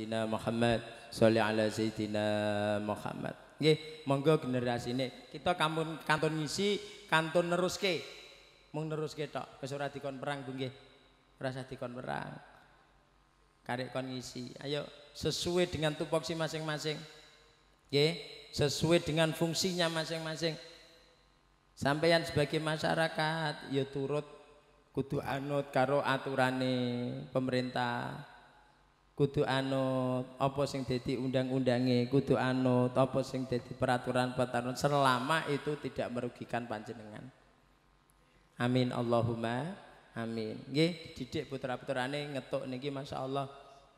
Sayyidina Muhammad Sholli ala Sayyidina Muhammad Nggih, monggo generasi ini kita kantun kantun ngisi, kantun neruske. Mung neruske tok, wis dikon perang Bu usah dikon perang. Karek kon ngisi. Ayo sesuai dengan tupoksi masing-masing. Nggih, sesuai dengan fungsinya masing-masing. Sampeyan sebagai masyarakat ya turut kudu anut karo aturane pemerintah kudu anut apa sing dadi undang-undange? Kudu anut apa sing dadi peraturan-peraturan? Selama itu tidak merugikan panjenengan. Amin Allahumma amin. Nggih didik putra-putrane ngetuk niki masyaallah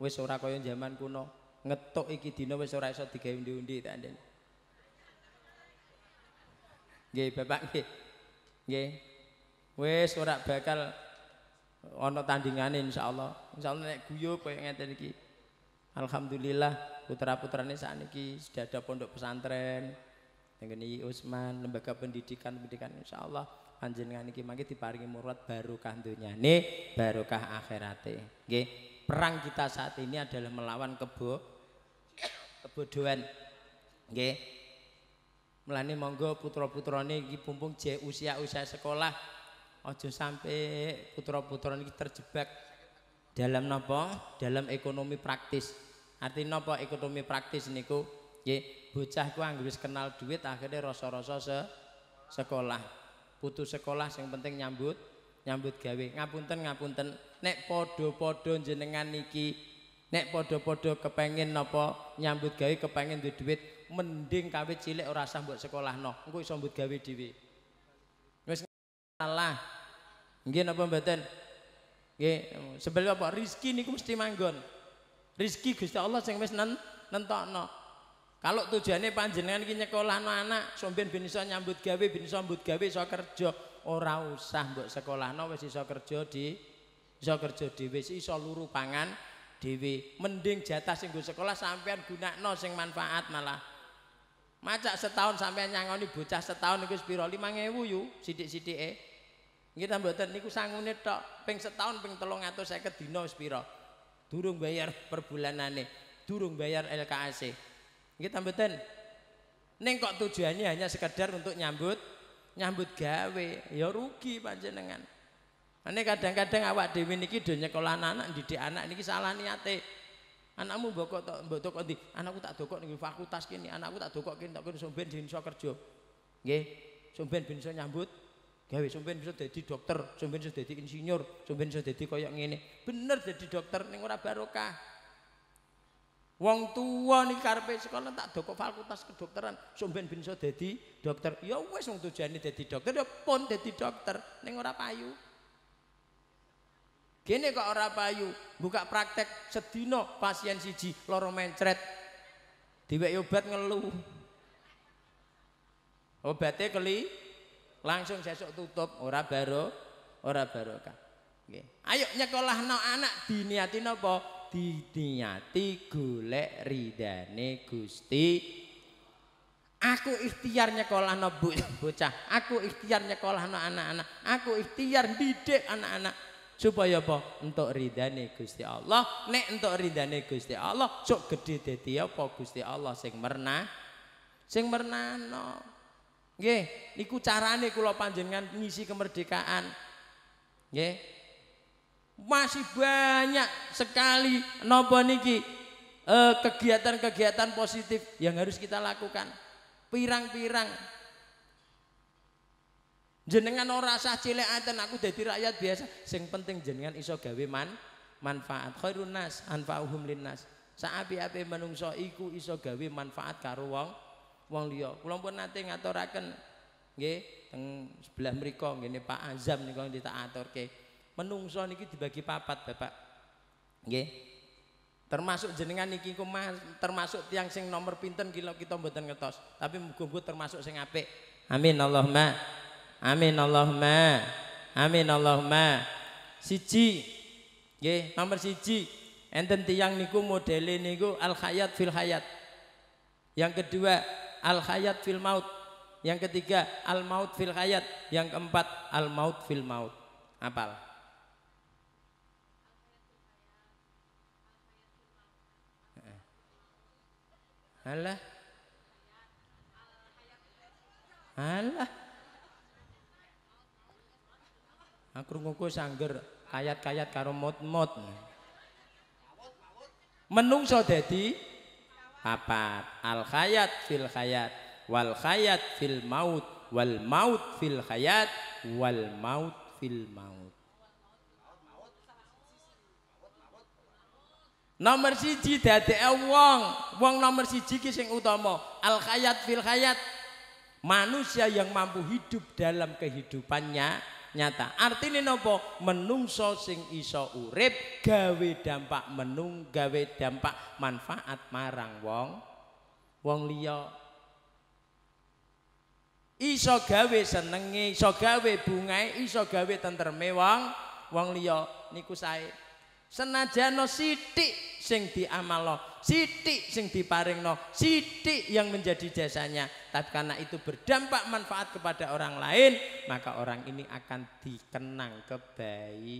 wis ora kaya zaman kuno. Ngetuk iki dina wis ora iso digawe undi-undi tak ndene nggih Bapak nggih. Nggih. Wis ora bakal ana tandingane insyaallah. Insyaallah nek guyub koyo ngeten iki. Alhamdulillah putra-putrane sakniki sudah ada pondok pesantren dengan Usman, lembaga pendidikan pendidikan insyaallah panjenengan iki mangke diparingi murad barokah dunyane, barokah akhirate. Nggih, perang kita saat ini adalah melawan kebo kebodohan. Nggih. Mulane monggo putra-putrane iki pumpung je usia-usia sekolah aja sampai putra-putra ini terjebak dalam napa? Dalam ekonomi praktis. Artinya napa ekonomi praktis niku? Nggih bocah ku anggere kenal duit akhirnya rasa-rasa se sekolah. Putus sekolah yang penting nyambut nyambut gawe. Ngapunten ngapunten. Nek podo-podo jenengan niki nek podo-podo kepengen napa nyambut gawe kepengen duit duit mending kawit cilik ora usah mbok sekolahno. Engko iso gawe dhewe. Wis salah Nggih napa mboten? Nggih, sebab apa? Rizki niku mesti manggon. Rizki Gusti Allah sing wis nentokno. Kalau tujuannya panjenengan iki nyekolahno anak, somben ben iso nyambut gawe, ben iso nyambut gawe iso kerja, ora usah mbok sekolahno wis iso kerja di iso kerja dhewe, iso luru pangan dhewe. Mending jatah sing sekolah sampean gunakno sing manfaat malah. Macak setahun sampean nyangoni bocah setahun niku piro? 5000 yu sithik-sithike. Nggih ta mboten niku sangune tok ping setahun ping 350 dina wis pira. Durung bayar per bulanane, durung bayar LKAC. Nggih ta mboten? Ning kok tujuannya hanya sekedar untuk nyambut nyambut gawe, ya rugi panjenengan. Ane kadang-kadang awak dhewe niki do nyekolah anak didik anak niki salah niate. Anakmu mbok kok mbok tok ndi? Anakku tak dokok ning fakultas kene, anakku tak dokok kene tak kene somben ben iso kerja. Nggih, somben ben iso nyambut gawe sampean bisa jadi dokter, sampean bisa jadi insinyur, sampean bisa jadi koyok ngene. Bener jadi dokter ning ora barokah. Wong tua nih karepe sekolah tak doko fakultas kedokteran, sampean bisa jadi dokter. Ya wis wong tujuane dadi dokter ya pun dadi dokter ning ora payu. Gini kok ora payu, buka praktek sedino pasien siji loro mencret. Diwek obat ngeluh. Obatnya keli langsung sesuk tutup ora baro ora barokah. Nggih. Ayo nyekolahno anak diniati napa? Diniati golek ridane Gusti. Aku ikhtiar nyekolahno bocah. Aku ikhtiar nyekolahno anak-anak. Aku ikhtiar didik anak-anak. Supaya apa? Untuk ridane Gusti Allah. Nek untuk ridane Gusti Allah sok gede dadi apa? Gusti Allah sing merna sing mernano Nggih, niku carane kula panjenengan ngisi kemerdekaan. Nggih. Masih banyak sekali napa niki eh, kegiatan-kegiatan positif yang harus kita lakukan. Pirang-pirang jenengan ora cilik aten aku dadi rakyat biasa sing penting jenengan iso gawe man manfaat khairun nas anfa'uhum linnas saapi-api menungso iku iso gawe manfaat karo wong wong liya. Kula pun nate ngaturaken nggih teng sebelah mriku ngene Pak Azam niku tak aturke. Menungso niki dibagi papat, Bapak. Nggih. Termasuk jenengan niki ku termasuk tiang sing nomor pinten kilo kita mboten ngetos, tapi muga-muga termasuk sing apik. Amin Allahumma. Amin Allahumma. Amin Allahumma. Siji. Nggih, nomor siji. Enten tiang niku modele niku al hayat fil hayat. Yang kedua, al hayat fil maut yang ketiga al maut fil hayat yang keempat al maut fil maut apal Alah. Alah. Aku ngungku sangger kayat-kayat karo mot-mot. Menungso dadi papat. Al khayat fil khayat wal khayat fil maut wal maut fil khayat wal maut fil maut. Nomor siji dadi wong, wong nomor siji ki sing utama. Al khayat fil khayat. Manusia yang mampu hidup dalam kehidupannya nyata. Artinya nopo menungso sing iso urip gawe dampak menung gawe dampak manfaat marang wong wong liya. Iso gawe senenge, iso gawe bungae, iso gawe tentreme wong wong liya niku sae. Senajan sithik sing diamalno, sithik sing diparingno, sithik yang menjadi jasanya. Tapi karena itu berdampak manfaat kepada orang lain, maka orang ini akan dikenang kebaikannya.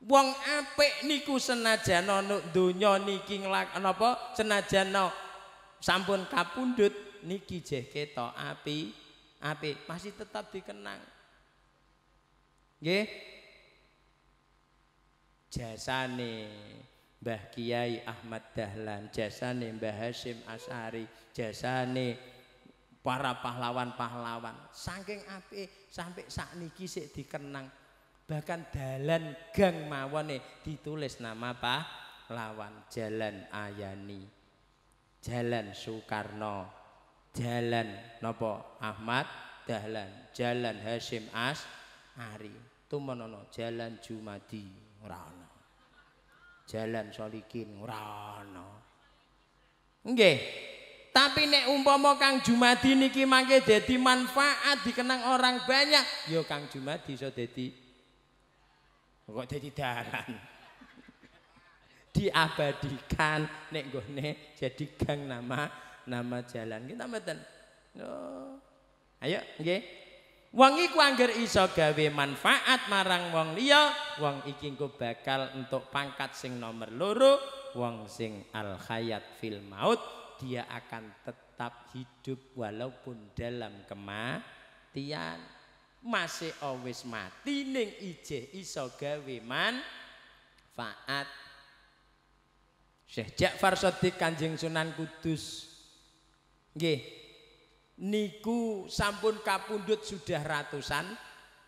Wong apik niku senajan ana donya niki nglak napa senajan sampun kapundhut niki jeh ketok api api masih tetap dikenang. Nggih jasane Mbah Kiai Ahmad Dahlan, jasane Mbah Hashim Asari, jasane para pahlawan-pahlawan. Saking apik sampai sakniki sik dikenang. Bahkan dalan gang mawon ditulis nama pahlawan Jalan Ayani. Jalan Soekarno. Jalan nopo Ahmad Dahlan, Jalan Hashim Asari. Tumenono Jalan Jumadi ora jalan solikin ana. Nggih. Tapi nek umpama Kang Jumadi niki mangke dadi manfaat dikenang orang banyak, ya Kang Jumadi iso dadi kok dadi dalan. Diabadikan nek nggone jadi gang nama nama jalan. Kita mboten. Oh. Ayo nggih. Wong iku angger iso gawe manfaat marang wong liya, wong iki engko bakal untuk pangkat sing nomor loro, wong sing al hayat fil maut, dia akan tetap hidup walaupun dalam kematian. Masih always mati ning ije iso gawe manfaat. Syekh Ja'far Shadiq Kanjeng Sunan Kudus. Nggih, niku sampun kapundut sudah ratusan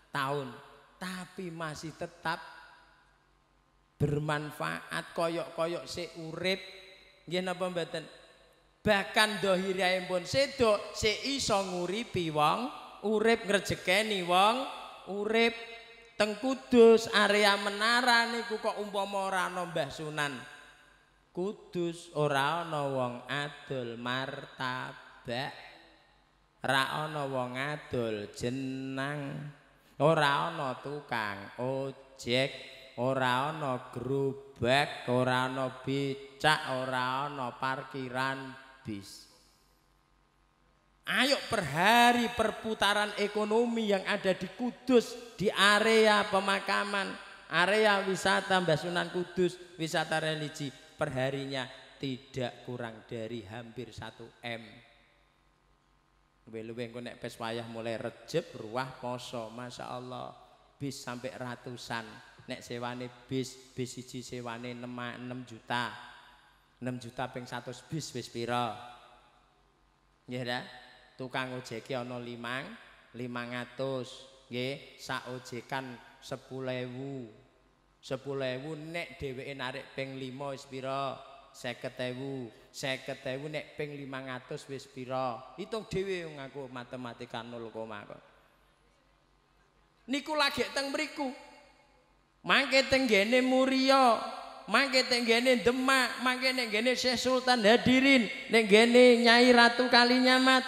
tahun tapi masih tetap bermanfaat koyok-koyok si urip. Nggih napa mboten? Bahkan pun sedo si iso nguripi wong urip ngrejekeni wong urip teng Kudus. Area menara niku kok umpama ora ana Sunan. Kudus ora ana wong adol martabak ra ana wong adol jenang ora ana tukang ojek ora ana gerobak ora ana becak parkiran bis Ayo per hari perputaran ekonomi yang ada di Kudus di area pemakaman, area wisata Mbah Sunan Kudus, wisata religi perharinya tidak kurang dari hampir 1 M. Luwe-luwe engko nek pes wayah mulai Rejeb ruah poso, Masya Allah. Bis sampai ratusan. Nek sewane bis, bis siji sewane 6, 6 juta. 6 juta ping 100 bis wis pira? Nggih ta? Tukang ojek ana 5, 500. Nggih, sak ojekan 10.000. 10.000 nek dheweke narik ping 5 wis pira? 50.000. seket ewu nek ping 500 wis pira. Hitung dhewe ngaku matematika 0, kok. Niku lagi teng mriku. Mangke teng gene Muria mangke teng gene Demak mangke nek gene Syekh Sultan Hadirin nek gene Nyai Ratu Kalinyamat.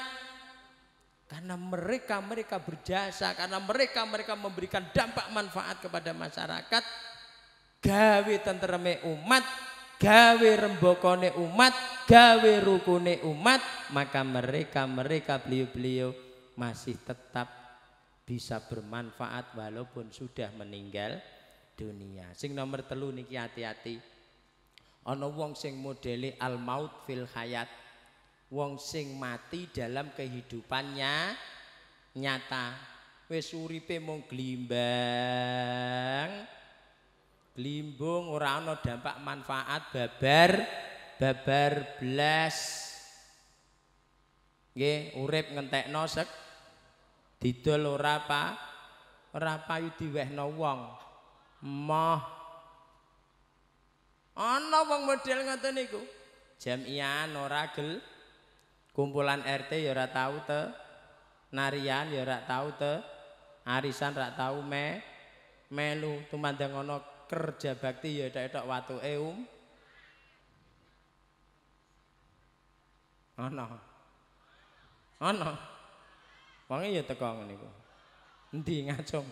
Karena mereka mereka berjasa karena mereka mereka memberikan dampak manfaat kepada masyarakat gawe tentreme umat gawe rembokone umat, gawe rukune umat, maka mereka-mereka beliau-beliau masih tetap bisa bermanfaat walaupun sudah meninggal dunia. Sing nomor telu niki hati-hati. ana wong sing modele al maut fil hayat wong sing mati dalam kehidupannya nyata wis uripe mung glimbang glimbung ora ana dampak manfaat babar babar blas. Nggih urip ngentekno sek. Didol ora apa ora payu diwehno wong. Moh. Ana wong model ngoten niku? Jamiah ora gel. Kumpulan RT ya ora tau te. Narian ya ora tau te. Arisan ora tau me melu. Tumandang ana kerja bakti ya tok-tok watuke um. Ana ana wonge ya teko ngene iku endi ngacung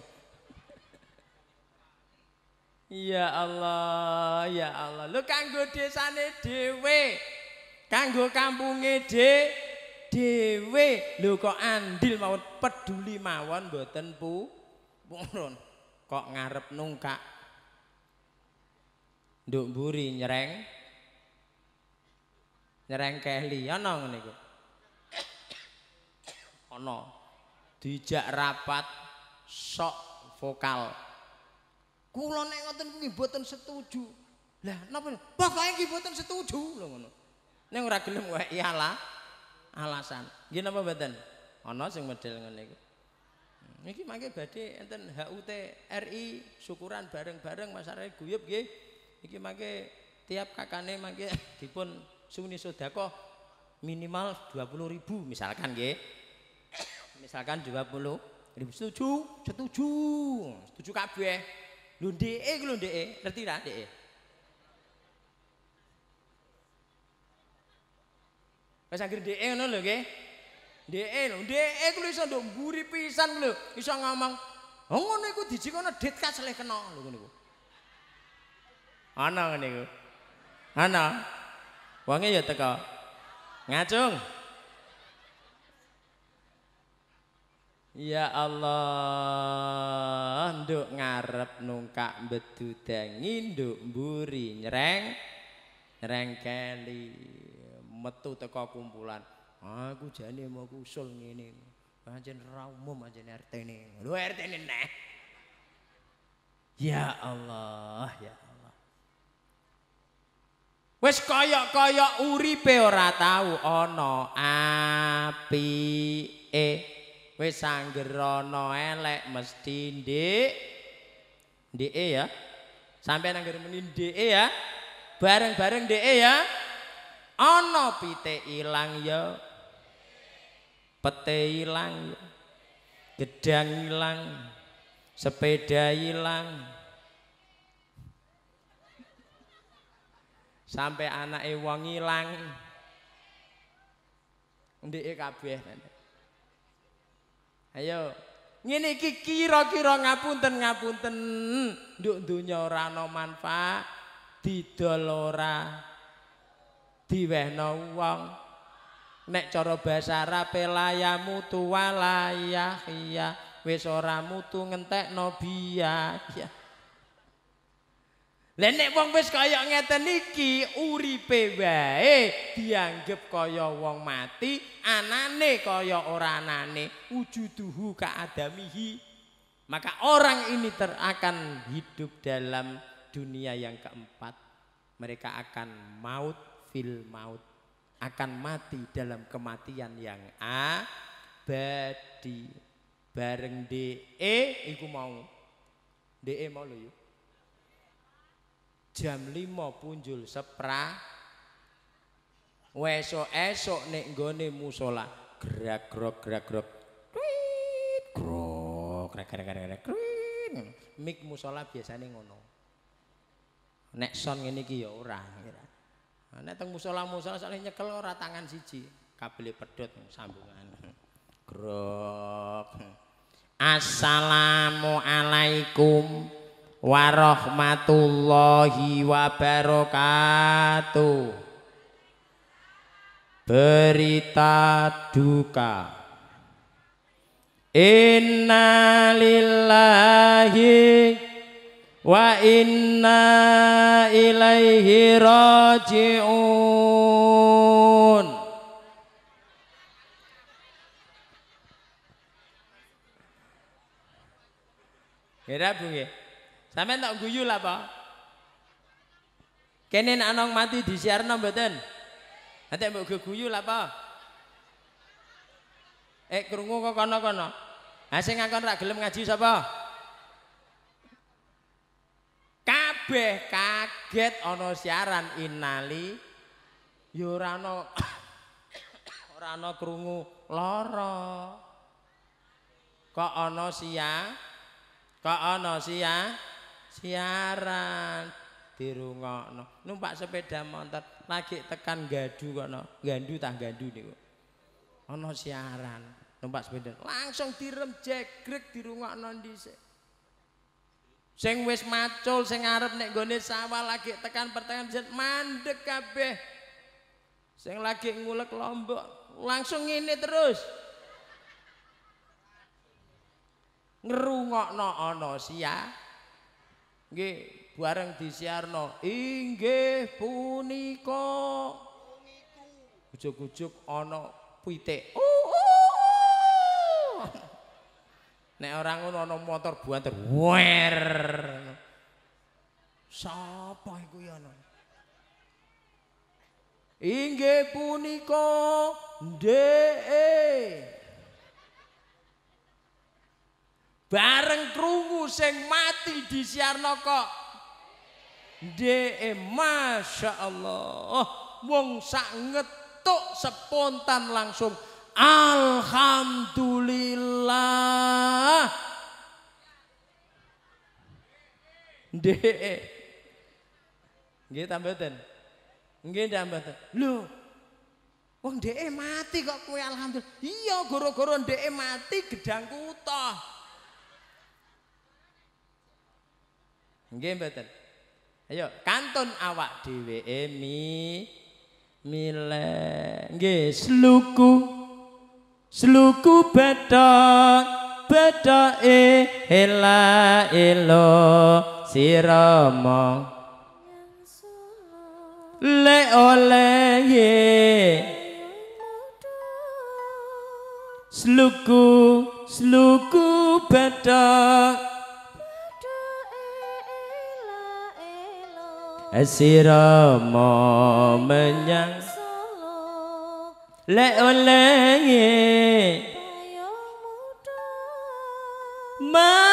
Ya Allah, ya Allah. Lu kanggo desane dhewe. kanggo kampunge dhewe. Lho kok andil mawon peduli mawon mboten pu purun kok ngarep nungkak nduk mburi nyereng. Nyereng keli ana ngene iku ana. Dijak rapat sok vokal. Kula nek ngoten kuwi mboten setuju. Lah napa pokoke nggih mboten setuju. Lho ngono. Ning ora gelem wae iyalah alasan. Nggih napa mboten? Ana sing model ngene iku. Hmm, iki mangke badhe enten HUT RI syukuran bareng-bareng masyarakat guyub nggih. Iki mangke tiap kakane mangke dipun suni sedekah minimal 20.000 misalkan nggih. Misalkan 20 ribu setuju, setuju, setuju kabeh. Lho ndeke ku lho ndeke, ngerti ra ndeke? Wis anggere dhek ngono lho nggih. Dhek lho, dhek ku iso nduk mburi pisan lho, iso ngomong. Oh ngono iku dijikono dit kasleh kena lho ngono iku. Ana ngene iku. Ana. Wonge ya teko. Ngacung. Ya Allah, nduk ngarep nungkak bedudangi nduk mburi nyereng nyereng keli. metu teko kumpulan. Aku jane mau usul ngene. Pancen ra umum pancen RT ne. Lho RT ne neh. Ya Allah, ya. Wis kaya-kaya uripe ora tau ana apike. Wis angger ana elek mesti ndik. Ndike ya. Sampai nangger meni ndike ya. Bareng-bareng ndike ya. ana pite ilang ya pete ilang gedang ilang sepeda ilang sampai anake wong ilang. Ndike kabeh. Ayo. Ngene iki kira-kira ngapunten ngapunten nduk donya ora ana manfaat. Didol ora. Diwehno wong. Nek cara basa Arab layamu tuwalayah iya wis ora mutu ngentekno biaya Lah wong wis kaya ngeten iki uripe wae dianggep kaya wong mati anane kaya ora anane wujuduhu kaadamihi maka orang ini ter akan hidup dalam dunia yang keempat. Mereka akan maut fil maut akan mati dalam kematian yang abadi. Bareng DE iku mau. DE mau lho yuk jam 5 punjul sepra wesok esok nek nggone musola gerak grok gerak grok grok gerak gerak gerak gerak mik musola biasanya ngono. Nek son ngene iki ya ora Nek teng musala-musala saleh nyekel ora tangan siji, kabel pedhot sambungan. Grok. Assalamualaikum warahmatullahi wabarakatuh. Berita duka. Innalillahi wa inna ilaihi raji'un Kira Bu nggih. Sampeyan tak guyu lah, Pak. Kene nek anong mati disiarno mboten? Nanti mbok guyu lah, Pak. Eh krungu kok kono-kono. Ha sing ngakon ra gelem ngaji sapa? Kabeh kaget ana siaran ana ora ana krungu lara. Kok ana sia? Kok ana sia? Siaran dirungokno. Numpak sepeda motor lagi tekan gadu kono. Gandu tah gandu niku. Ana siaran. numpak sepeda langsung direm jegrek dirungokno dhisik sing wis macul sing arep nek gone sawah lagi tekan pertengahan jet mandek kabeh sing lagi ngulek lombok langsung ngene terus ngerungokno ana sia nggih bareng disiarno inggih punika ujug-ujug ana pitik Nek orang ngono ana motor buanter. Wer. Sapa iku ya ana? Inggih punika ndeke. Bareng krungu sing mati disiarno kok. Ndeke Masya Allah. Wong sak ngetuk spontan langsung Alhamdulillah. Dek. Nggih ta mboten? Nggih ta mboten? Lho. Wong dheke mati kok kowe alhamdulillah. Iya, gara-gara dheke mati gedang kutah. Nggih mboten? Ayo, kantun awak dheweke mi mile. Nggih, sluku. Sluku beda beda e hela elo sirama le oleh ye Sluku sluku sira mo menyang le oleh ma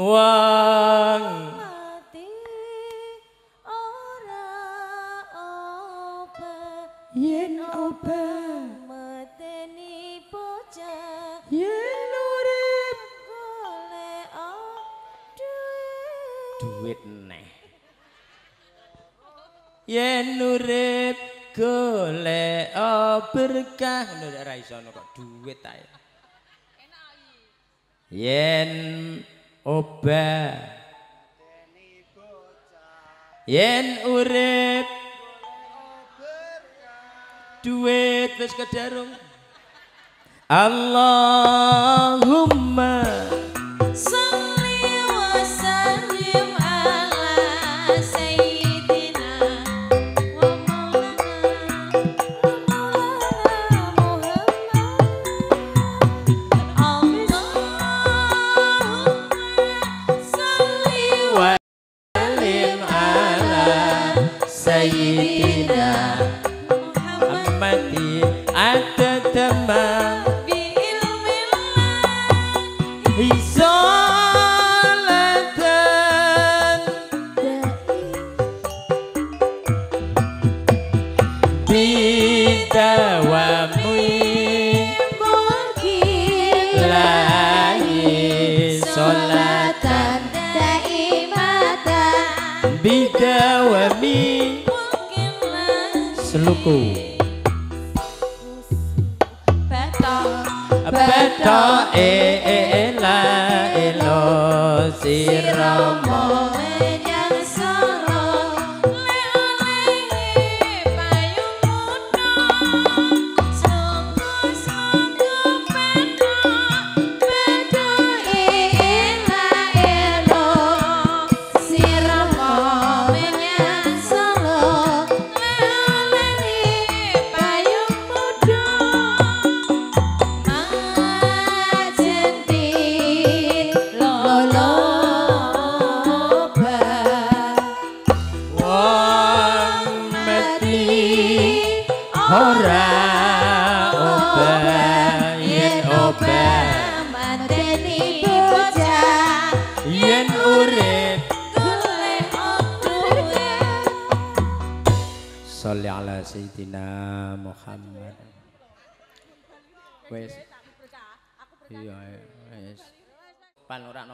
Wang mati ora ope yen ope duit neh. Yen urip golek berkah. Ngono ora iso kok duit ae. Yen obah. Yen urip duit wis kedarung. Allahumma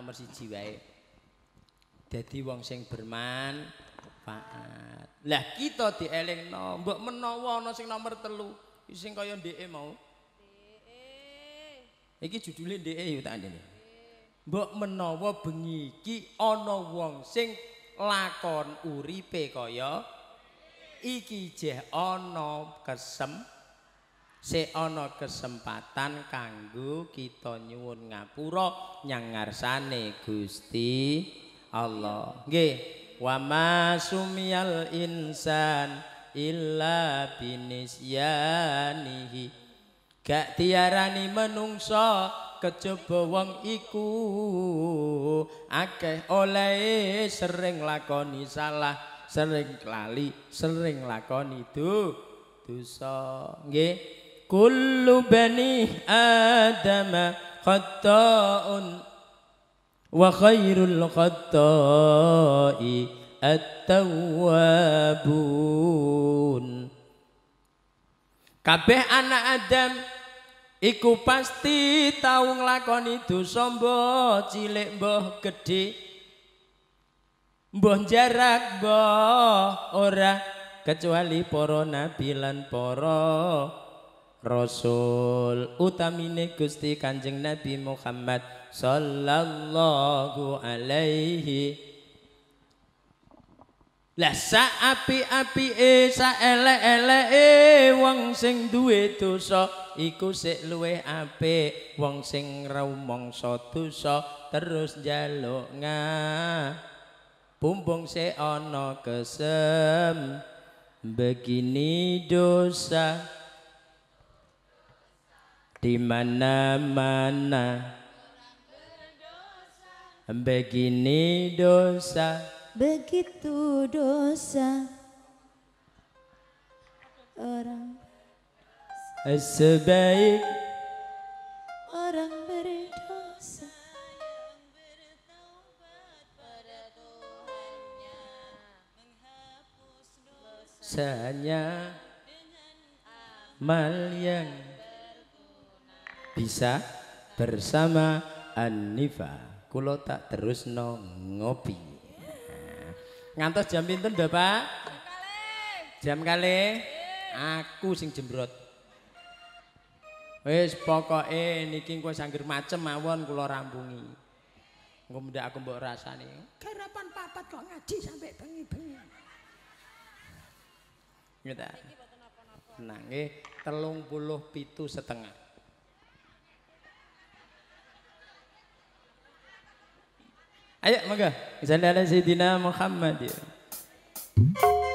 nomor siji wae. Dadi wong sing bermanfaat. Lah kita dielingno, mbok menawa ana sing nomor telu, sing kaya ndeke mau. Iki judule ndeke yo tak ndene. Mbok menawa bengi iki ana wong sing lakon uripe kaya iki jeh ana kesem se ana kesempatan kanggo kita nyuwun ngapura nyang ngarsane Gusti Allah. Nggih, wa ma sumiyal insan illa binisyanihi. Gak tiarani menungso kejaba wong iku akeh oleh sering lakoni salah sering lali sering lakoni dosa nggih bani adam khata'un wa khairul khata'i at-tawwabun kabeh anak adam Iku pasti tau nglakoni dosa mbah cilik mbah gedhe. Mbah jarak mbah ora kecuali para nabi lan para rasul utamine Gusti Kanjeng Nabi Muhammad sallallahu alaihi. Lah sak api-apike sak elek-eleke wong sing duwe dosa iku sik luwih apik. Wong sing rumangsa dosa terus njaluk nga bumbung sik ana kesem. Begini dosa di mana-mana. Begini dosa. Begitu dosa. Orang sebaik orang berdosa. Hanya mal yang bisa bersama Anifa kulo tak terus no ngopi Ngantos jam pinten, Bapak? Jam kali. Aku sing jembrot. Wis pokoke niki kowe sangger macem mawon kula rampungi. Engko mendak aku mbok rasani. Garapan papat kok ngaji sampai bengi-bengi. Ngeta. Nah, nggih 37 setengah. Ayo, monggo. Sallallahu Sayyidina Muhammad. Ya.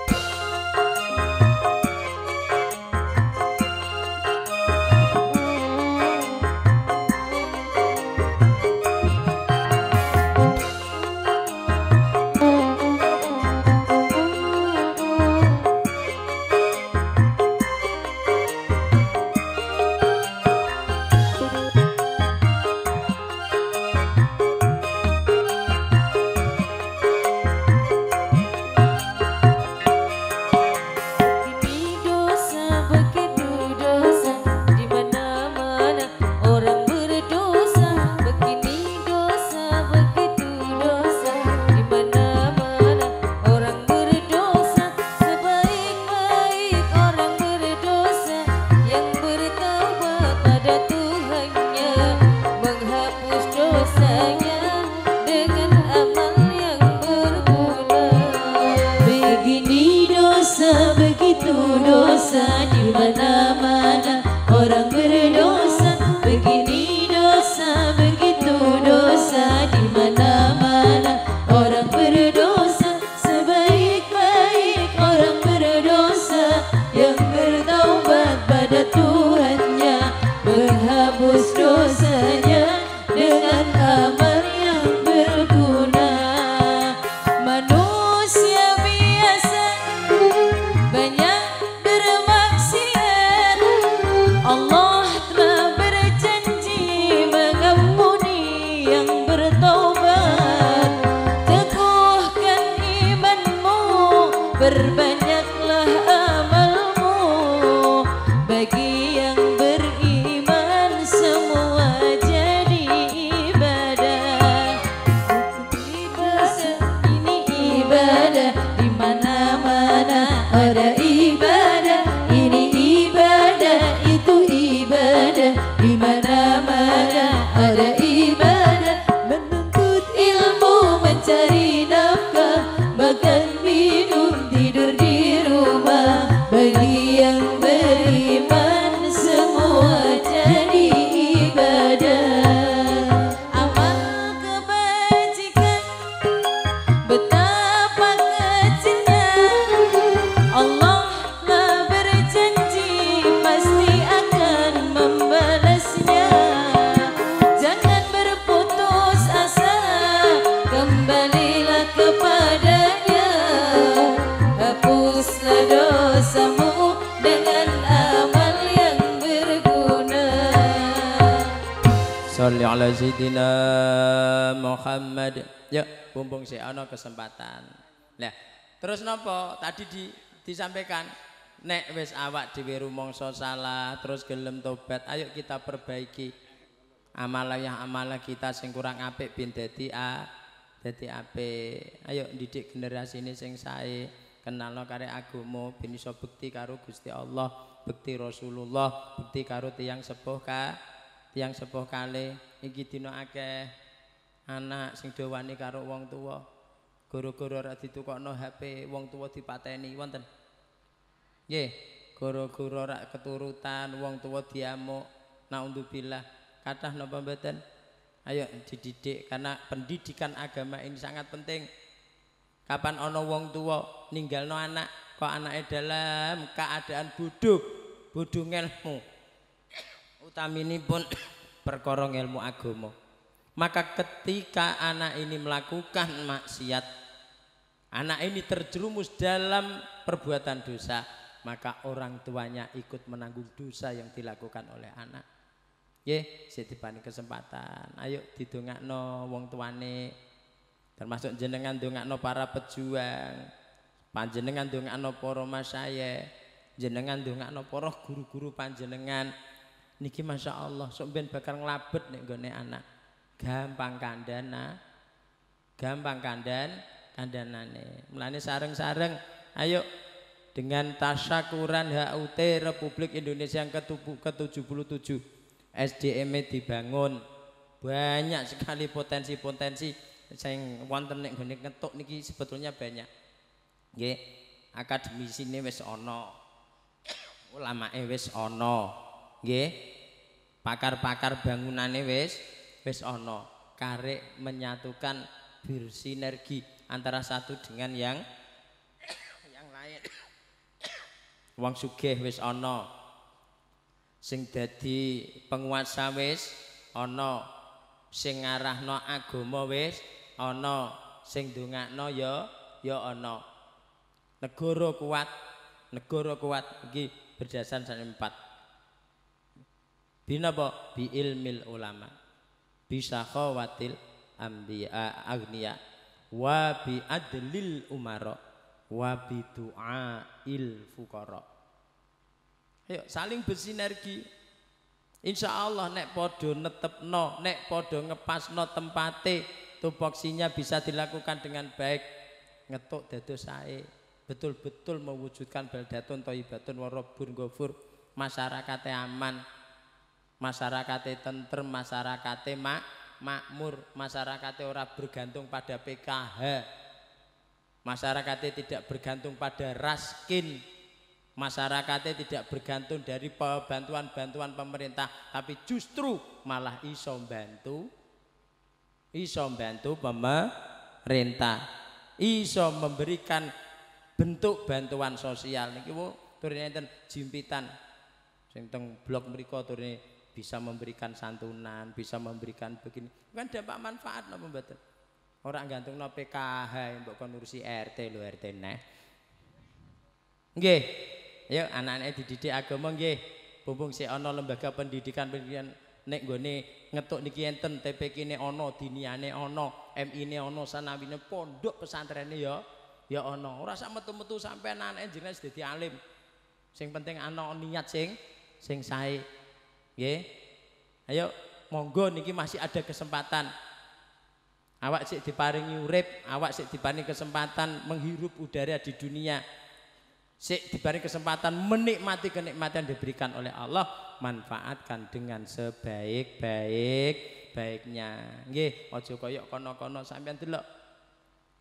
Sayyidina Muhammad. Yuk, bumbung sih ana kesempatan. Lah, terus nopo? Tadi di, disampaikan nek wis awak dhewe rumangsa salah, terus gelem tobat, ayo kita perbaiki amalah yang amalah kita sing kurang apik bin dadi a dadi apik. Ayo didik generasi ini sing sae, kenal kare agama ben iso bekti karo Gusti Allah, bekti Rasulullah, bekti karo tiyang sepuh ka tiang sepuh kali iki dina akeh anak sing dawani karo wong tuwa. Gara-gara ora ditukokno HP wong tuwa dipateni wonten? Nggih gara-gara ora keturutan wong tuwa diamuk. Naudzubillah kathah napa mboten? Ayo dididik karena pendidikan agama ini sangat penting. Kapan ana wong tuwa ninggalno anak kok anake dalam keadaan bodoh bodoh ngelmu utaminipun perkara ilmu agama. Maka ketika anak ini melakukan maksiat, anak ini terjerumus dalam perbuatan dosa, maka orang tuanya ikut menanggung dosa yang dilakukan oleh anak. Ye, setipani kesempatan. Ayo didongakno wong tuane. Termasuk jenengan dongakno para pejuang. Panjenengan dongakno para masaya. Jenengan dongakno para guru-guru panjenengan niki masya Allah sok ben bakal ngelabet nih gone anak. Gampang kandana gampang kandan kandanane mulane sareng-sareng ayo. Dengan tasyakuran HUT Republik Indonesia yang ke-77 SDM dibangun. Banyak sekali potensi-potensi sing wonten nek gone ngetuk niki sebetulnya banyak. Nggih akademisi ini wis ana ulamae wis ana nggih. Pakar-pakar bangunane wis wis ana. Karek menyatukan bersinergi antara satu dengan yang yang lain. Wong sugih wis ana. Sing dadi penguasa wis ana. Sing ngarahno agama wis ana. Sing ndongakno ya ya ana. Negara kuat negara kuat. Iki berdasarkan empat binapa bi ilmil ulama. Bisa khawatil ambiya agniya. Wa bi adlil umara. Wa bi il fuqara ayo saling bersinergi. Insya Allah nek podo netepno nek podo ngepasno tempate tupoksinya bisa dilakukan dengan baik. Ngetuk dados sae. Betul-betul mewujudkan baldatun thayyibatun warabun ghafur. Masyarakatnya aman masyarakat tentrem masyarakat mak makmur masyarakat ora bergantung pada PKH masyarakat tidak bergantung pada raskin masyarakat tidak bergantung dari bantuan-bantuan pemerintah tapi justru malah iso bantu iso bantu pemerintah. Iso memberikan bentuk bantuan sosial. Niki turune enten jimpitan. Sing blok mriku turune bisa memberikan santunan, bisa memberikan begini. Kan dampak manfaat napa mboten? Ora gantung no PKH mbok kon ngurusi RT lho RT neh. Nggih. Yuk anak-anak dididik agama nggih. Bumbung si ana lembaga pendidikan pendidikan nek gone ngetuk niki enten TPK ne ana, diniane ana, MI ne ana, sanawine pondok pesantrene ya ya ana. Ora sak metu-metu anake jenenge dadi alim. Sing penting ana niat sing sing sae. Ayo monggo niki masih ada kesempatan. Awak sik diparingi urip, awak sik diparingi kesempatan menghirup udara di dunia. Sik diparingi kesempatan menikmati kenikmatan diberikan oleh Allah, manfaatkan dengan sebaik-baik baiknya. Nggih, aja kaya kono-kono sampean delok.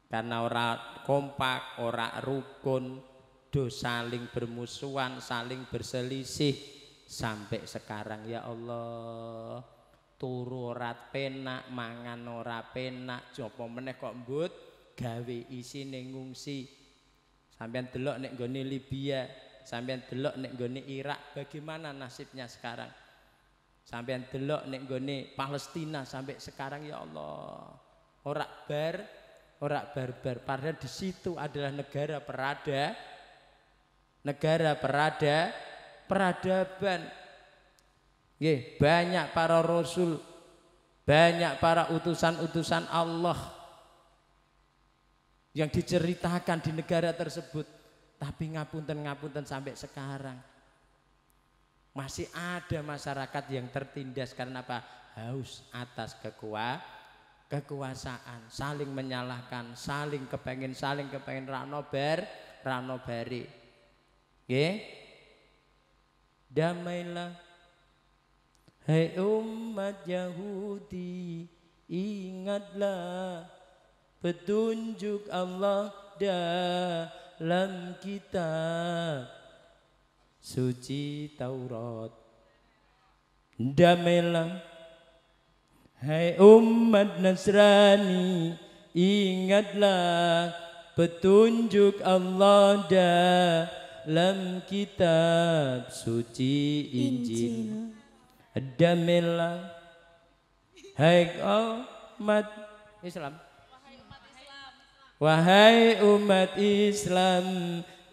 Karena ora kompak, ora rukun, do saling bermusuhan, saling berselisih sampai sekarang ya Allah turu ora penak mangan ora penak jopo meneh kok mbut gawe isine ngungsi. Sampean delok nek gone Libya sampean delok nek gone Irak bagaimana nasibnya sekarang? Sampean delok nek gone Palestina sampai sekarang ya Allah ora bar ora barbar. Padahal di situ adalah negara perada negara perada peradaban. Nggih, banyak para rasul Banyak para utusan-utusan Allah yang diceritakan di negara tersebut. Tapi ngapunten-ngapunten sampai sekarang. Masih ada masyarakat yang tertindas karena apa? Haus atas kekuasaan kekuasaan, saling menyalahkan, saling kepengen, saling kepengen rano ber, rano beri. Damailah Hai umat Yahudi ingatlah petunjuk Allah dalam kitab suci Taurat. Damailah Hai umat Nasrani ingatlah petunjuk Allah dalam kitab suci Injil. Damailah hai umat Islam. Wahai umat Islam,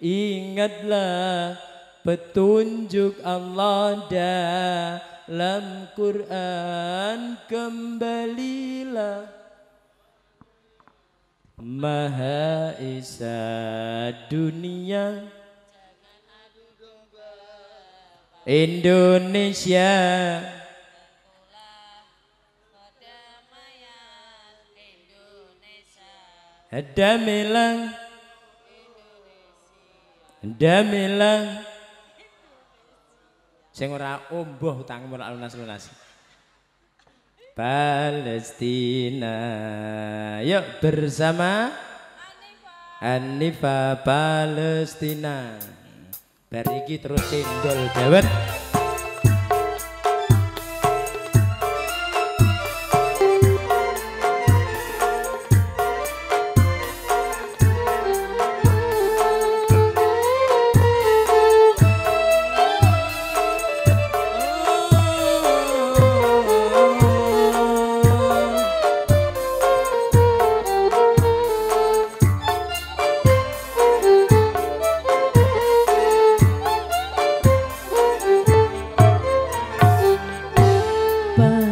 ingatlah petunjuk Allah dalam dalam Quran kembalilah Maha Esa dunia Indonesia Damilang Damilang Sing ora omboh utang ora lunas-lunas. Palestina. Yuk bersama Anifa Palestina. Bar terus cendol dawet. apa?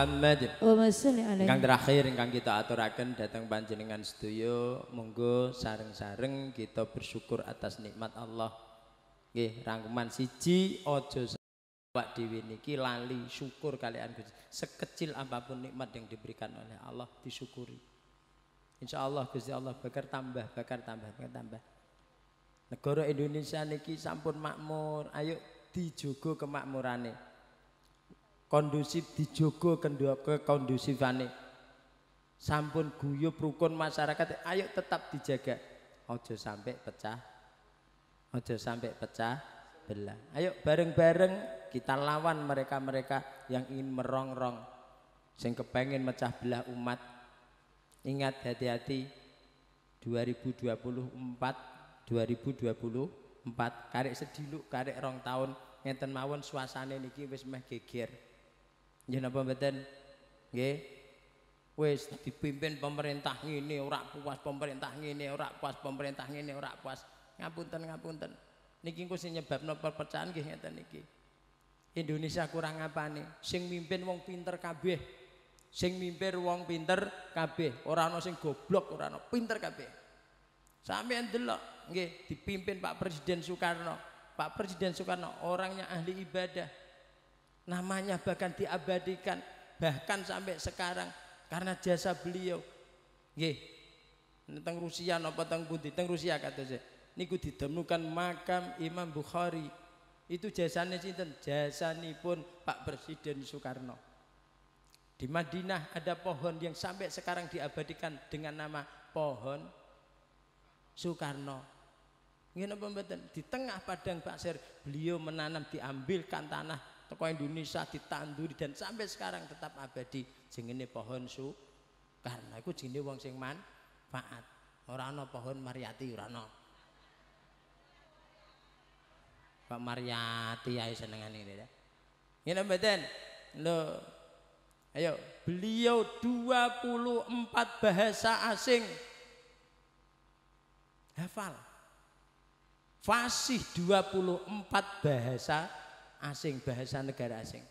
Muhammad. Alaihi Ingkang terakhir ingkang kita aturaken datang panjenengan sedaya monggo sareng-sareng kita bersyukur atas nikmat Allah. Nggih, rangkuman siji aja awak dhewe niki lali syukur kalian Gusti. Sekecil apa pun nikmat yang diberikan oleh Allah disyukuri. Insya Allah Gusti Allah bakar tambah, bakar tambah, bakar tambah. Negara Indonesia niki sampun makmur, ayo dijogo kemakmurane kondusif dijogo ke kondusifane. Sampun guyub rukun masyarakat ayo tetap dijaga. Ojo sampai pecah. Ojo sampai pecah belah. Ayo bareng-bareng kita lawan mereka-mereka yang ingin merongrong. Sing kepengen mecah belah umat. Ingat hati-hati 2024 2024 karek sediluk karek rong tahun ngenten mawon suasane niki wis meh geger Nggih napa mboten? Nggih. Wis dipimpin pemerintah ngene ora puas pemerintah ngene ora puas pemerintah ngene ora puas. Ngapunten ngapunten. Niki engko sing nyebabno perpecahan nggih ngeten niki. Indonesia kurang apane? Sing mimpin wong pinter kabeh. Sing mimpin wong pinter kabeh. Ora ana sing goblok, ora ana pinter kabeh. Sampeyan delok nggih dipimpin Pak Presiden Soekarno. Pak Presiden Soekarno orangnya ahli ibadah namanya bahkan diabadikan bahkan sampai sekarang. Karena jasa beliau. Nggih. Tentang Rusia napa teng pundi? Teng Rusia kata saya. Niku ditemukan makam Imam Bukhari. Itu jasanya sinten? Jasanipun Pak Presiden Soekarno. Di Madinah ada pohon yang sampai sekarang diabadikan dengan nama pohon Soekarno. Nggih napa mboten? Di tengah padang pasir beliau menanam diambilkan tanah toko Indonesia ditanduri dan sampai sekarang tetap abadi. Jenenge pohon su karena aku jenenge wong sing manfaat ora ana pohon Mariati ora Pak Mariati ae senengane ini ya? Ngene mboten lho ayo. Beliau 24 bahasa asing. Hafal. Fasih 24 bahasa asing bahasa negara asing.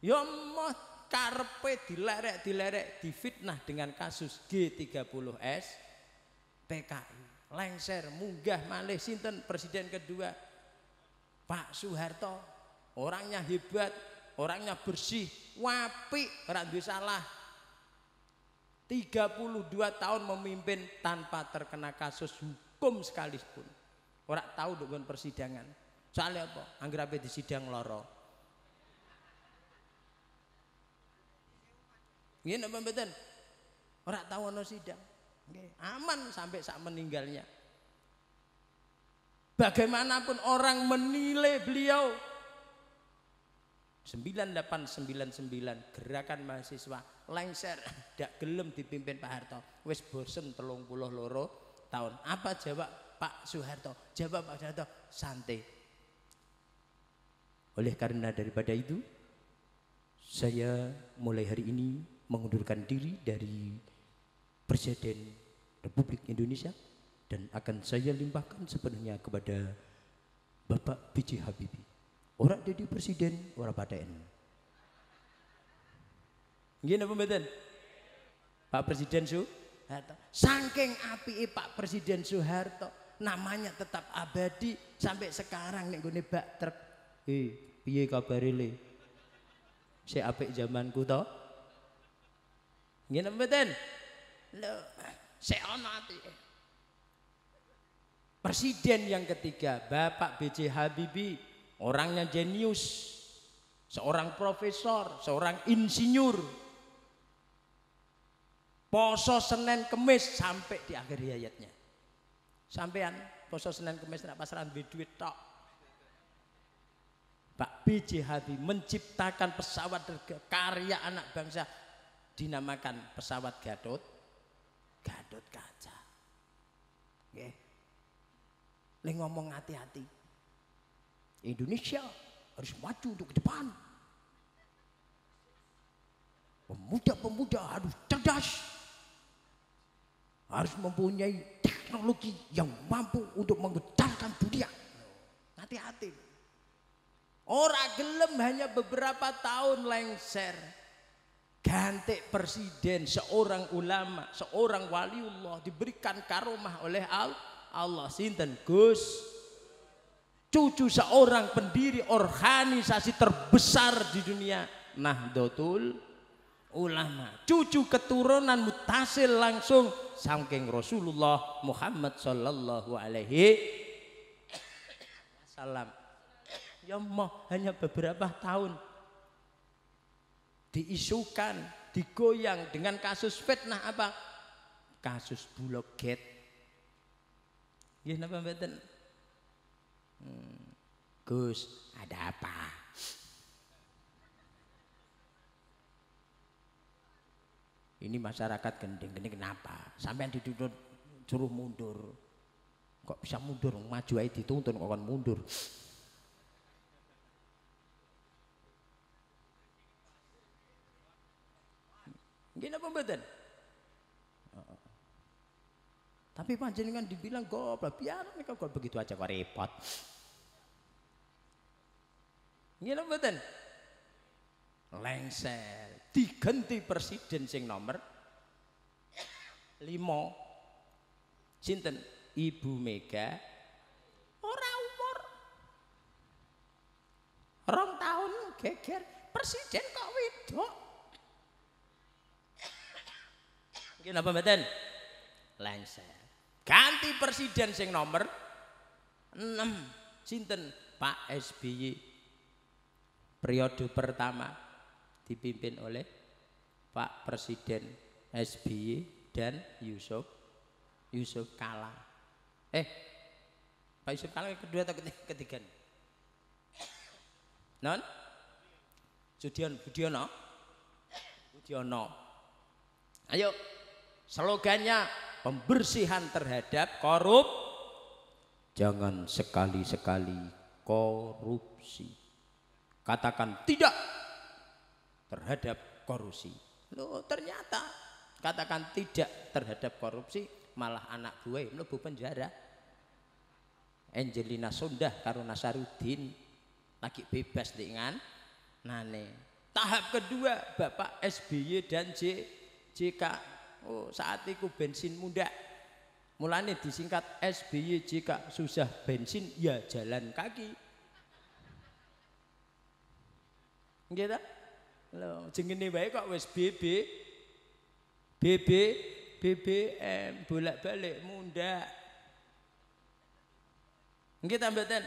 Ya moh karpe dilerek dilerek difitnah dengan kasus G30S PKI lengser munggah malih sinten? Presiden kedua Pak Soeharto. Orangnya hebat orangnya bersih wapi duwe salah. 32 tahun memimpin tanpa terkena kasus hukum sekalipun. Ora tahu dengan persidangan Soalnya apa? Angger ape disidang loro. Nggih napa mboten? Ora tahu ana sidang. Aman sampai saat meninggalnya. Bagaimanapun orang menilai beliau 9899 gerakan mahasiswa lengser dak gelem dipimpin Pak Harto wis bosen telung puluh loro tahun apa jawab Pak Soeharto jawab Pak Soeharto santai oleh karena daripada itu, saya mulai hari ini mengundurkan diri dari Presiden Republik Indonesia dan akan saya limpahkan sepenuhnya kepada Bapak B.J. Habibie. Orang jadi presiden, orang paten. Gini apa mboten? Pak Presiden Soeharto. Saking api Pak Presiden Soeharto, namanya tetap abadi sampai sekarang nek gone bak. Eh, piye kabare le? Sik apik zamanku to? Napa mboten? Lho, sik ana. Presiden yang ketiga, Bapak B.J. Habibie, orangnya jenius, seorang profesor, seorang insinyur. Poso Senin Kemis sampai di akhir hayatnya. Sampean poso Senin Kemis nak pasaran duit tok. Pak B.J. Habibie menciptakan pesawat karya anak bangsa dinamakan pesawat Gatot Gatot Kaca. Nggih. Ning ngomong hati-hati. Indonesia harus maju untuk ke depan. Pemuda-pemuda harus cerdas. Harus mempunyai teknologi yang mampu untuk menggetarkan dunia. Hati-hati. Orang gelem hanya beberapa tahun lengser. Ganti presiden, seorang ulama, seorang waliullah diberikan karomah oleh Al- Allah. Sinten Gus cucu seorang pendiri organisasi terbesar di dunia Nahdlatul Ulama cucu keturunan mutasil langsung saking Rasulullah Muhammad sallallahu alaihi wasallam ya mau hanya beberapa tahun diisukan digoyang dengan kasus fitnah apa kasus bulog gate Nggih napa mboten Gus, ada apa? Ini masyarakat gending-gending kenapa? Sampai dituntut suruh mundur. Kok bisa mundur? Maju aja dituntun kok kan mundur. Gini apa mboten? Tapi panjenengan dibilang goblok, biar mereka kok begitu aja kok repot. Ngene mboten? Lengser, diganti presiden sing nomor 5. Sinten? Ibu Mega. Ora umur. Rong tahun geger presiden kok wedok. Nggih napa mboten? Lengser. Ganti presiden sing nomor 6. Sinten? Pak SBY. Periode pertama dipimpin oleh Pak Presiden SBY dan Yusuf Yusuf Kala. Eh, Pak Yusuf Kala kedua atau ketiga? ketiga? Non? Sudion, Budiono? Budiono. Ayo, slogannya pembersihan terhadap korup. Jangan sekali-sekali korupsi. Katakan tidak terhadap korupsi. Loh, ternyata katakan tidak terhadap korupsi malah anak buah mlebu penjara. Angelina Sondah karo Nasaruddin lagi bebas dengan nane. Tahap kedua Bapak SBY dan J, JK. Oh, saat itu bensin muda. Mulanya disingkat SBY JK susah bensin ya jalan kaki. Ta? Lho, jengene wae kok wis BB BB BBM bolak-balik mundak. Nggih mboten?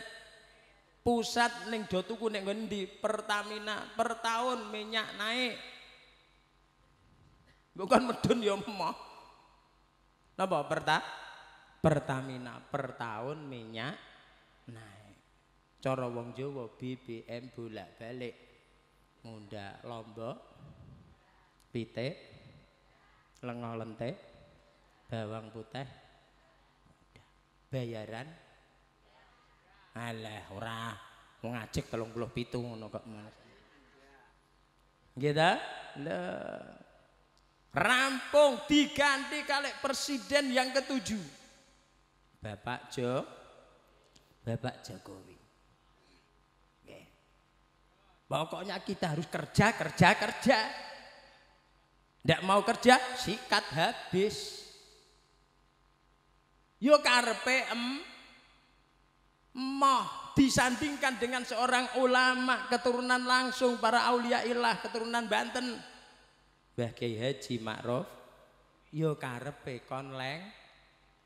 Pusat ning do tuku ning? Pertamina per tahun minyak naik. Bukan medun ya emoh. Napa perta? Pertamina per tahun minyak naik. Cara wong Jawa BBM bolak-balik. Munda lombok, pitik, lengoh lentik, bawang putih, bayaran, alah ora, telung puluh pitu ngono kok. Gitu? Rampung diganti kali presiden yang ketujuh. Bapak Jo, Bapak Jokowi. Nggih. Pokoknya kita harus kerja, kerja, kerja. Tidak mau kerja, sikat habis. Yo karepe em moh disandingkan dengan seorang ulama keturunan langsung para aulia ilah keturunan Banten. Mbah Kiai Haji Ma'ruf yo karepe kon leng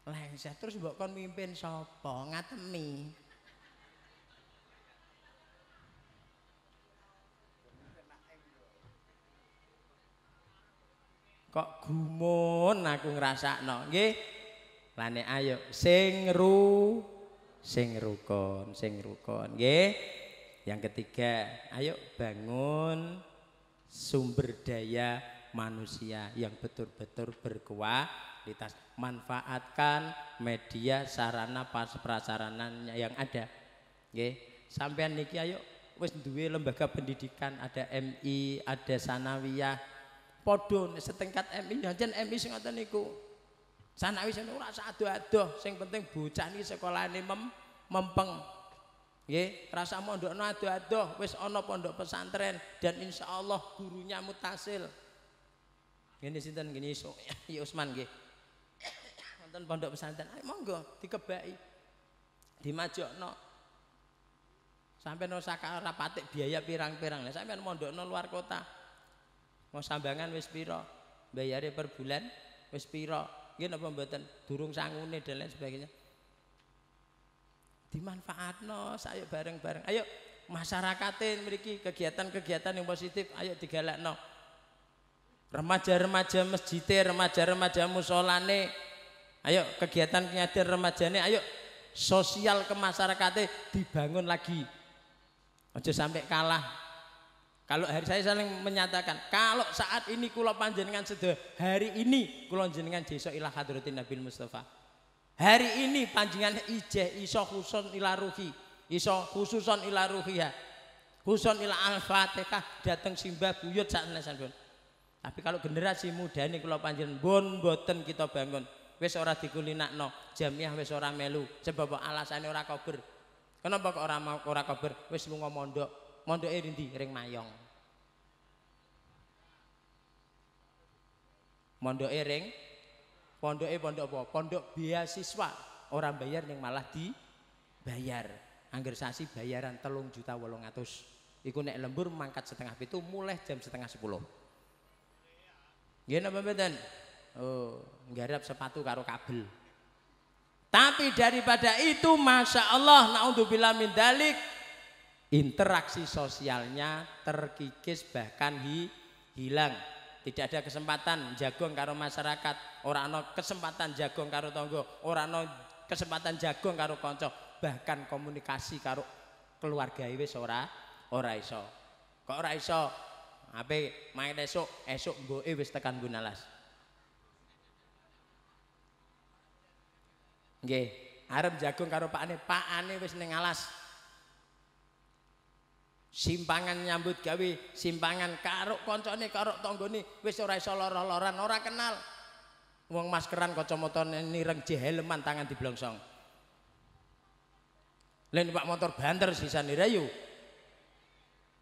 lengset. Terus mbok kon mimpin sapa? Ngatemi. kok gumun aku ngrasakno? Nggih. Lane ayo sing ru sing rukun sing rukun. Nggih. Yang ketiga ayo bangun sumber daya manusia yang betul-betul berkualitas manfaatkan media sarana pas prasarana yang ada nggih sampean niki ayo wis duwe lembaga pendidikan ada MI ada sanawiyah padha setingkat MI jan MI sing ngoten niku. Sanawi sing ora ado-ado, sing penting bocah niki sekolahane mem mempeng. Nggih, rasa mondokno ado-ado, wis ana pondok pesantren dan insya Allah gurunya mutasil. Ngene sinten ngene iso ya Usman nggih. Wonten pondok pesantren, ayo monggo dikebaki. Dimajokno. Sampai no saka rapatik biaya pirang-pirang. Lah sampean mondokno luar kota. Mau sambangan wis pira? Bayare per bulan wis pira? Nggih napa mboten? Durung sangune dan lain sebagainya. Dimanfaatno saya bareng-bareng. Ayo masyarakate mriki kegiatan-kegiatan yang positif ayo digalakno. Remaja-remaja masjid, remaja-remaja musolane. Ayo kegiatan-kegiatan remajane ayo sosial ke masyarakate dibangun lagi. Aja sampai kalah kalau hari saya saling menyatakan, kalau saat ini kulo panjenengan sedih, hari ini kulo jenengan desa ilah hadratin Nabi Mustafa. Hari ini panjenengan ijeh iso khusun ila ruhi, iso khususon ila ruhiha. Khusun ila al-fatihah datang simbah buyut saat pun. Tapi kalau generasi muda ini kulo panjenengan bon boten kita bangun. Wis ora dikulinakno, jamiah wis ora melu. Sebab alasannya ora kober. Kenapa kok ora ora kober? Wis lunga mondok mondoke endi ring mayong mondoke ring pondoke pondok apa pondok beasiswa orang bayar yang malah dibayar angger sasi bayaran telung juta wolong atus iku nek lembur mangkat setengah itu mulai jam setengah sepuluh gini apa beten oh nggarap sepatu karo kabel. Tapi daripada itu Masya Allah na'udzubillah min dalik interaksi sosialnya terkikis bahkan hi, hilang. Tidak ada kesempatan jagong karo masyarakat. Orang no kesempatan jagong karo tonggo. Orang no kesempatan jagong karo konco bahkan komunikasi karo keluarga wis ora ora iso. Kok ora iso ape main esok esok mboke wis tekan gunalas nggih arep jagung karo pakane pakane wis ning alas. Simpangan nyambut gawe simpangan karo koncone karo tanggane wis ora iso lara-laran ora kenal. Wong maskeran kacamata nireng jeheleman tangan diblongsong. Len Pak motor banter sisane rayu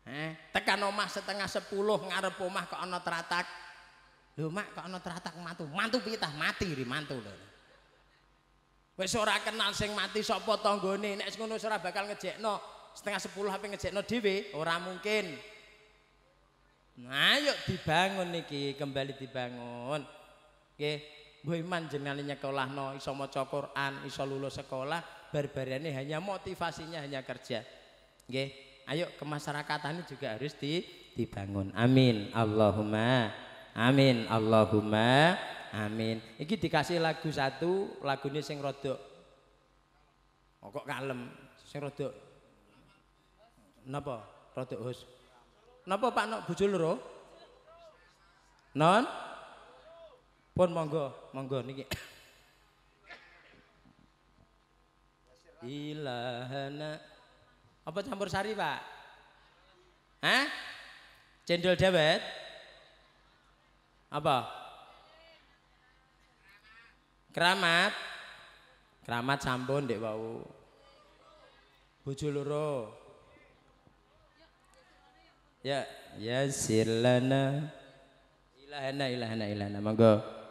Eh, tekan omah setengah sepuluh ngarep omah kok ana teratak. Lho mak kok ana teratak mantu. Mantu piye tah mati ri mantu lho. Wis ora kenal sing mati sapa tanggane. Nek ngono ora bakal ngejekno setengah sepuluh HP ngejekno dhewe ora mungkin nah yuk dibangun niki kembali dibangun nggih Mbah Iman jenengan nyekolahno iso maca Quran iso lulus sekolah barbarane hanya motivasinya hanya kerja nggih ayo kemasyarakatan juga harus di, dibangun amin Allahumma amin Allahumma amin iki dikasih lagu satu lagunya sing rodok oh, kok kalem sing rodok Napa? Rodok hus. Napa Pak Nok bojo loro? Non? Pun monggo, monggo niki. Ilahana. Apa campur sari, Pak? Hah? Cendol dawet? Apa? Keramat. Keramat sampun, Dek wau. Bojo loro. Ya, ya silana. Ilahana ilahana ilahana. Monggo.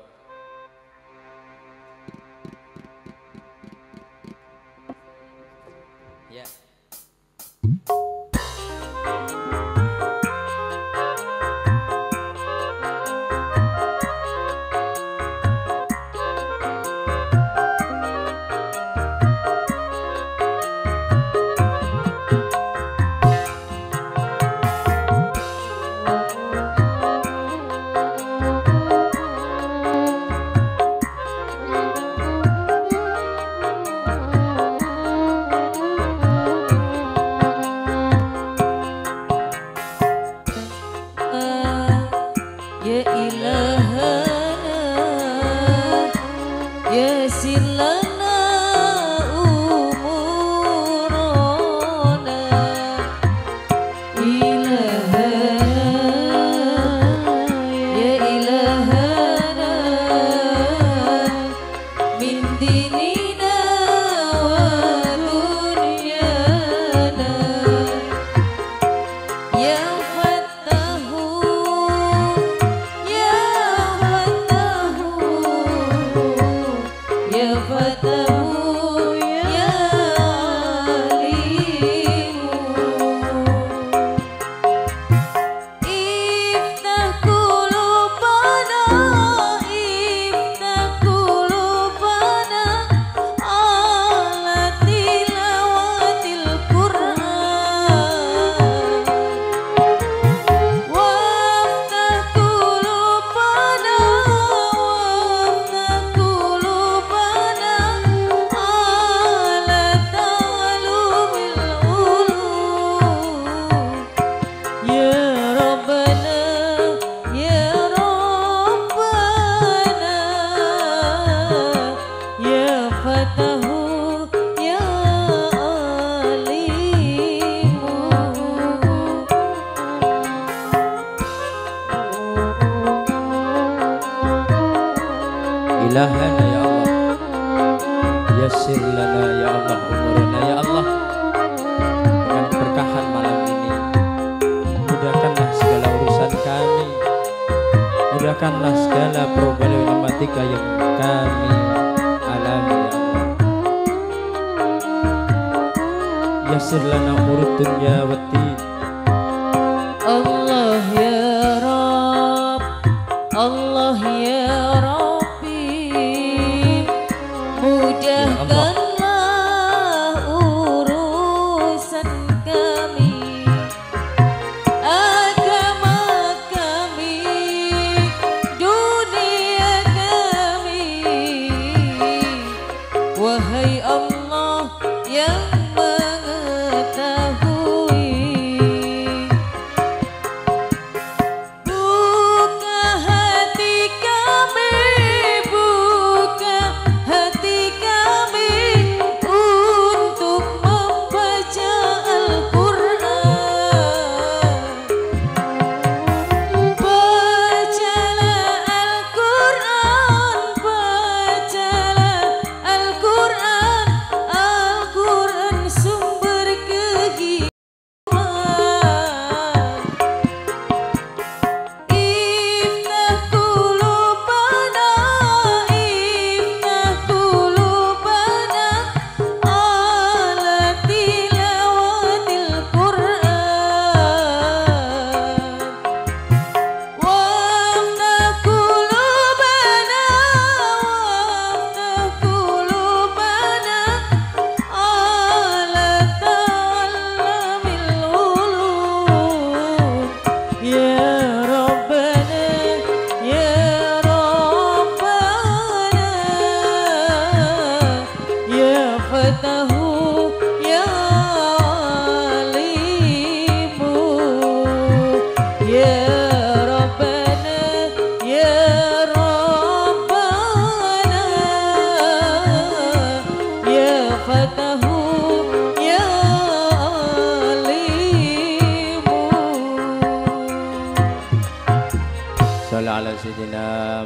Ye, ilah Allah ya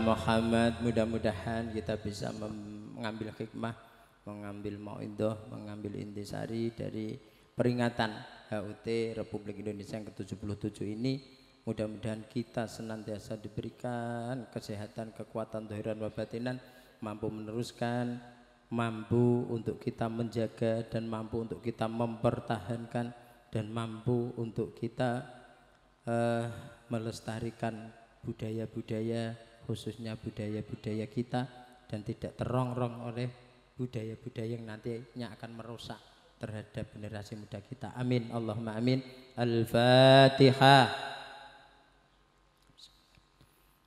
Muhammad mudah-mudahan kita bisa mengambil hikmah mengambil mauidoh mengambil intisari dari peringatan HUT Republik Indonesia yang ke-77 ini. Mudah-mudahan kita senantiasa diberikan kesehatan kekuatan dohiran wabatinan mampu meneruskan mampu untuk kita menjaga dan mampu untuk kita mempertahankan dan mampu untuk kita uh, melestarikan budaya-budaya khususnya budaya-budaya kita dan tidak terongrong oleh budaya-budaya yang nantinya akan merusak terhadap generasi muda kita. Amin. Allahumma amin. Al-Fatihah.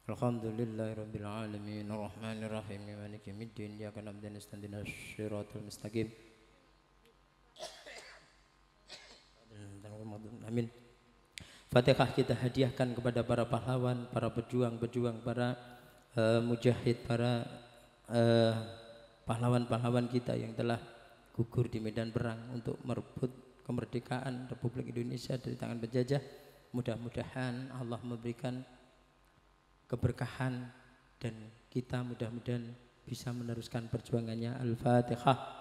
Alhamdulillahirabbil alamin arrahmanir rahim maliki yaumiddin iyyaka na'budu wa iyyaka nasta'in mustaqim Amin. Fatihah kita hadiahkan kepada para pahlawan, para pejuang-pejuang, para uh, mujahid, para uh, pahlawan-pahlawan kita yang telah gugur di medan perang untuk merebut kemerdekaan Republik Indonesia dari tangan penjajah. Mudah-mudahan Allah memberikan keberkahan dan kita mudah-mudahan bisa meneruskan perjuangannya Al-Fatihah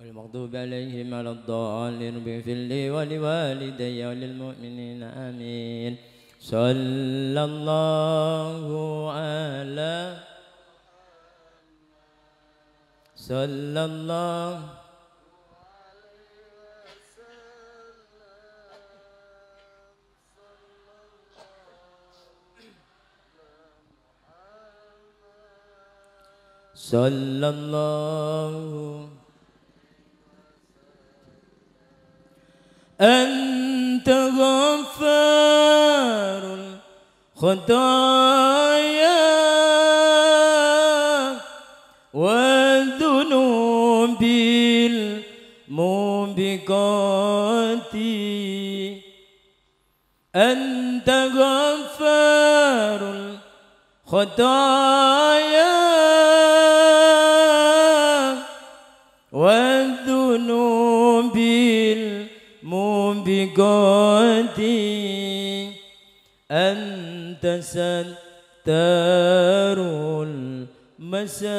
والمغضوب عليهم على الضالين اغفر لي ولوالدي وللمؤمنين آمين. صلى الله على صلى الله صلى الله أنت غفار الخطايا والذنوب الموبقات أنت غفار الخطايا الموبقات أنت ستار المساوي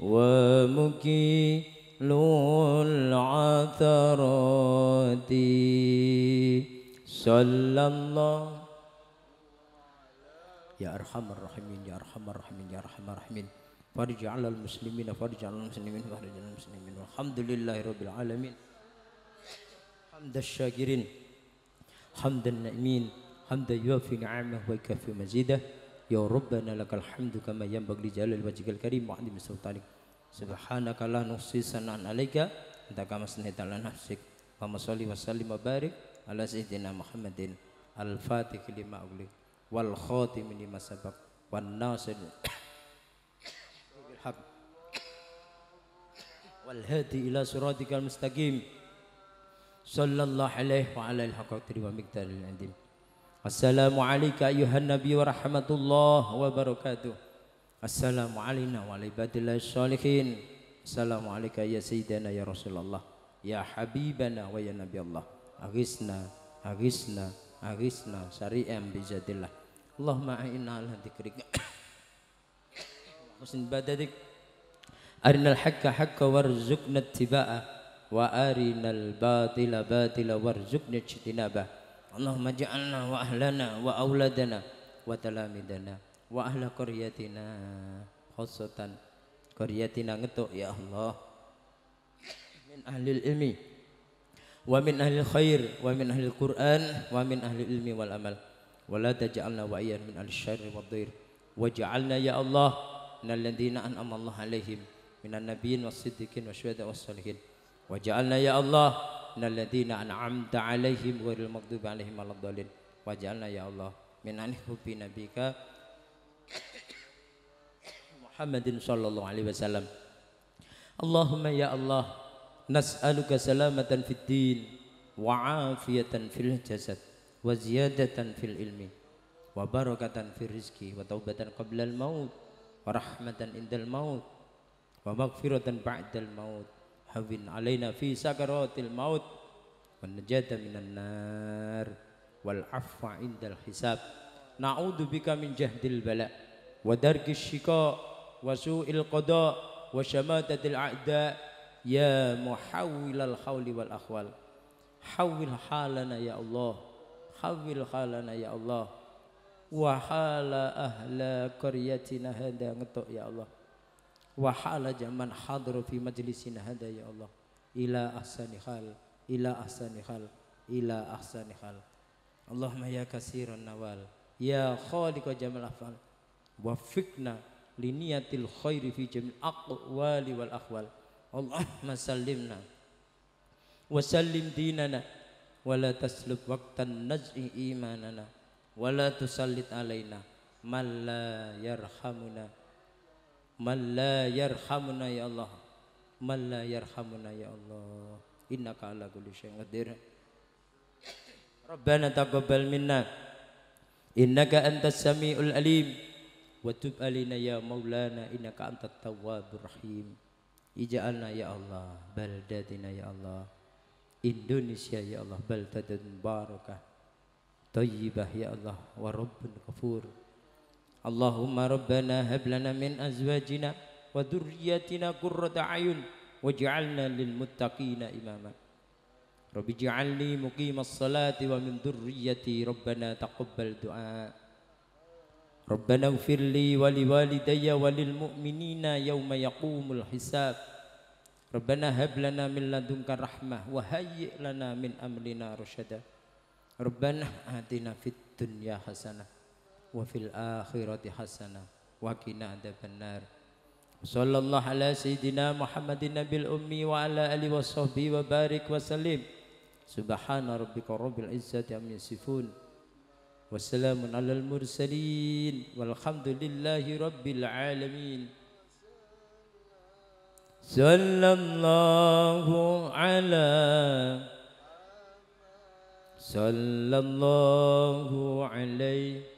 ومكيل العثرات. صلى الله. يا أرحم الراحمين يا أرحم الراحمين يا أرحم الراحمين. فرج على المسلمين فرج على المسلمين فرج على المسلمين. والحمد لله رب العالمين. حمد الشاكرين حمد النائمين حمد يوفي نعمه ويكفي مزيده. يا ربنا لك الحمد كما ينبغي لجلال وجهك الكريم وعظيم سلطانك. سبحانك لا نحصي ثناء عليك انت كما اثنيت على نفسك. اللهم صل وسلم وبارك على سيدنا محمد الفاتح لما أغلق والخاتم لما سبق والناصر والهادي إلى صراطك المستقيم. صلى الله عليه وعلى الحق ومقدار العظيم السلام عليك أيها النبي ورحمة الله وبركاته السلام علينا وعلى عباد الله الصالحين السلام عليك يا سيدنا يا رسول الله يا حبيبنا ويا نبي الله أغثنا أغثنا أغثنا سريعا بجد الله اللهم أعنا على ذكرك حسن عبادتك Arinal haqqa haqqa warzuqna ittiba'ah wa arinal batila batila warzuqna ijtinabah. Allahumma ja'alna wa ahlana wa auladana wa talamidana wa ahla qaryatina khususan qaryatina ngetuk ya Allah min ahli ilmi wa min ahli khair wa min ahli Quran wa min ahli ilmi wal amal wa la taj'alna wa iyyan min ahli syarri wad dhair waj'alna ya Allah minal ladzina an'ama Waj'alna ya Allah minal ladzina an'amta 'alaihim ghairil maghdubi 'alaihim waladdallin. Waj'alna ya Allah min ahli hubbi nabika Muhammadin sallallahu alaihi wasallam. Allahumma ya Allah nas'aluka salamatan fid din wa afiyatan fil jasad wa ziyadatan fil ilmi wa barakatan fil rizki wa taubatan qabla al maut wa rahmatan indal maut wa maghfiratan ba'dal maut hawin alaina fi sakaratil maut wan najata minan nar wal afwa indal hisab na'udzu bika min jahdil bala wa darkis shika wa su'il qada wa shamatatil a'da ya muhawwilal hawli wal akhwal hawwil halana ya Allah hawil halana ya Allah wa hala ahla qaryatina hada ngetok ya Allah wa hala jaman hadru fi majlisina hada ya Allah. Ila ahsani hal ila ahsani hal ila ahsani hal. Allahumma ya kasiran nawal ya khaliqa jamal afal. Wafiqna liniyatil khairi fi jamil aqwali wal akhwal. Allahumma sallimna wa sallim dinana wa la taslub waqtan naj'i imanana wa la tusallit alaina man la yarhamuna man la yarhamuna ya Allah man la yarhamuna ya Allah innaka ala kulli syai'in qadir Rabbana taqabbal minna innaka antas samiul alim wa tub alina ya maulana innaka antat tawwabur rahim ij'alna ya Allah baldatina ya Allah Indonesia ya Allah baldatun barakah tayyibah ya Allah wa rabbun ghafur اللهم ربنا هب لنا من أزواجنا وذرياتنا قرة أعين واجعلنا للمتقين إماما. رب اجعل مقيم الصلاة ومن ذريتي ربنا تقبل دعاء. ربنا اغفر لي ولوالدي وللمؤمنين يوم يقوم الحساب. ربنا هب لنا من لدنك رحمة وهيئ لنا من أمرنا رشدا. ربنا آتنا في الدنيا حسنة وفي الآخرة حسنة وقنا عذاب النار صلى الله على سيدنا محمد النبي الأمي وعلى آله وصحبه وبارك وسلم سبحان ربك رب العزة عما يصفون وسلام على المرسلين والحمد لله رب العالمين صلى الله على صلى الله عليه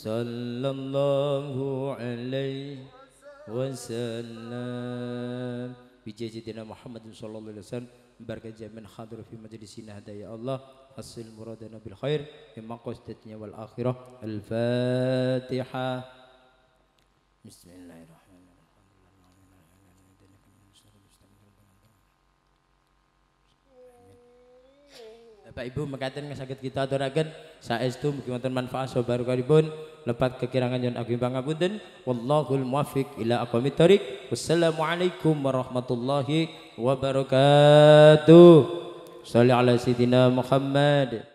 صلى الله عليه وسلم بجاجتنا محمد صلى الله عليه وسلم بركة من حاضر في مجلسنا هذا يا الله حصل مرادنا بالخير مما قصدتنا والآخرة الفاتحة بسم الله الرحمن Bapak Ibu mekaten sakit kita aturaken saestu mugi wonten manfaat sabarokipun lepat kekirangan yen ageng pangapunten wallahul muwaffiq ila aqwamit thoriq wassalamualaikum warahmatullahi wabarakatuh. Salli ala Sayyidina Muhammad